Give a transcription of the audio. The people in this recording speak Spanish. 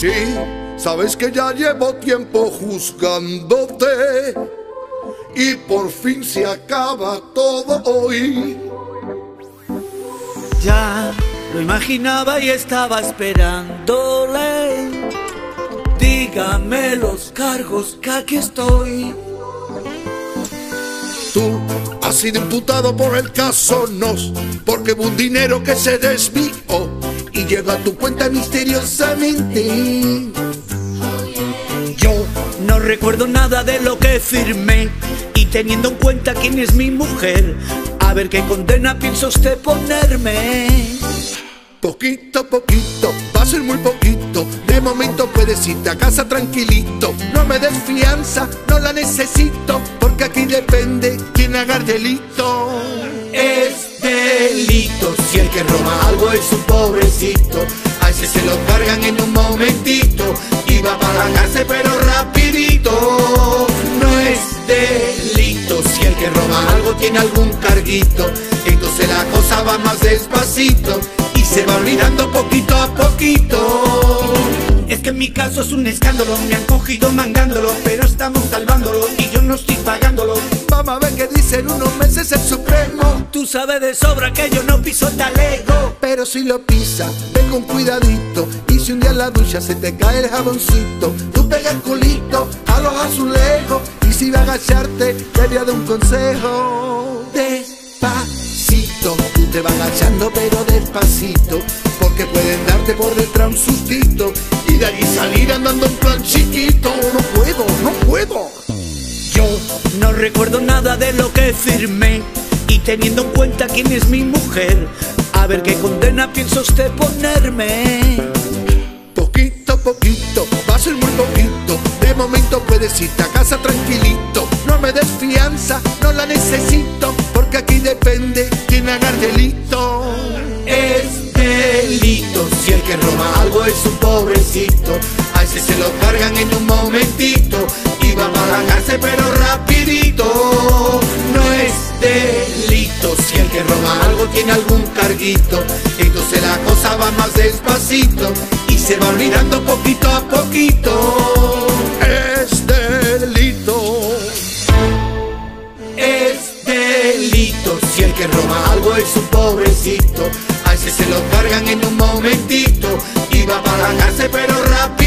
Sí, sabes que ya llevo tiempo juzgándote y por fin se acaba todo hoy. Ya lo imaginaba y estaba esperándole. Dígame los cargos que aquí estoy. Tú has sido imputado por el caso Nos, porque hubo un dinero que se desvió y llegó a tu cuenta misteriosamente. Yo no recuerdo nada de lo que firmé y teniendo en cuenta quién es mi mujer, a ver qué condena piensa usted ponerme. Poquito a poquito, va a ser muy poquito. De momento puedes irte a casa tranquilito. No me des fianza, no la necesito, porque aquí depende quién haga el delito. Es delito si el que roba algo es un pobrecito. A ese se lo cargan en un momentito y va para la cárcel pero rapidito. No es delito si el que roba algo tiene algún carguito. Entonces la cosa va más despacito y se va olvidando poquito a poquito. Es que en mi caso es un escándalo, me han cogido mangándolo, pero estamos salvándolo y yo no estoy pagándolo. Vamos a ver qué dice en unos meses el Supremo. Tú sabes de sobra que yo no piso talego. Pero si lo pisa, ten con cuidadito. Y si un día en la ducha se te cae el jaboncito, tú pega el culito a los azulejos. Y si va a agacharte, te voy a dar un consejo. Despacito, tú te vas agachando pero despacito. Porque pueden darte por detrás un sustito. Y de allí salir andando en plan chiquito. Recuerdo nada de lo que firmé y teniendo en cuenta quién es mi mujer, a ver qué condena piensa usted ponerme. Poquito a poquito, va a ser muy poquito. De momento puedes irte a casa tranquilito. No me des fianza, no la necesito, porque aquí depende quién haga el delito. Es delito si el que roba algo es un pobrecito. A ese se lo cargan en un momentito algún carguito. Entonces la cosa va más despacito y se va olvidando poquito a poquito. Es delito. Es delito. Si el que roba algo es un pobrecito, a ese se lo cargan en un momentito y va a pero rápido.